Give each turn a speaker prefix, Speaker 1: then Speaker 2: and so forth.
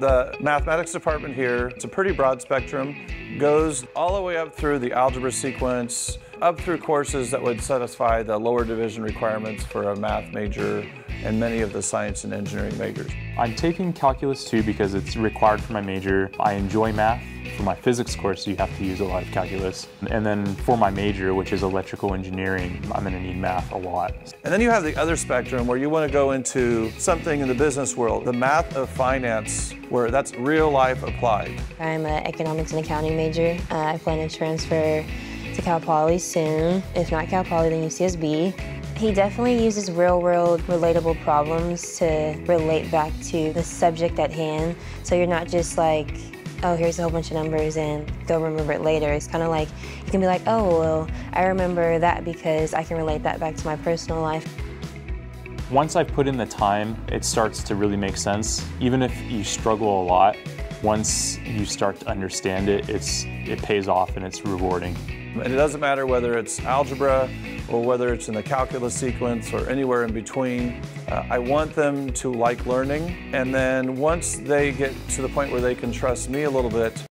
Speaker 1: The mathematics department here, it's a pretty broad spectrum, goes all the way up through the algebra sequence, up through courses that would satisfy the lower division requirements for a math major and many of the science and engineering majors.
Speaker 2: I'm taking Calculus 2 because it's required for my major. I enjoy math. For my physics course, you have to use a lot of calculus. And then for my major, which is electrical engineering, I'm going to need math a lot.
Speaker 1: And then you have the other spectrum where you want to go into something in the business world, the math of finance, where that's real life applied.
Speaker 3: I'm an economics and accounting major. Uh, I plan to transfer to Cal Poly soon. If not Cal Poly, then UCSB. He definitely uses real-world relatable problems to relate back to the subject at hand. So you're not just like, oh, here's a whole bunch of numbers and go remember it later. It's kind of like, you can be like, oh, well, I remember that because I can relate that back to my personal life.
Speaker 2: Once I've put in the time, it starts to really make sense. Even if you struggle a lot, once you start to understand it, it's, it pays off and it's rewarding.
Speaker 1: And it doesn't matter whether it's algebra or whether it's in the calculus sequence or anywhere in between. Uh, I want them to like learning. And then once they get to the point where they can trust me a little bit,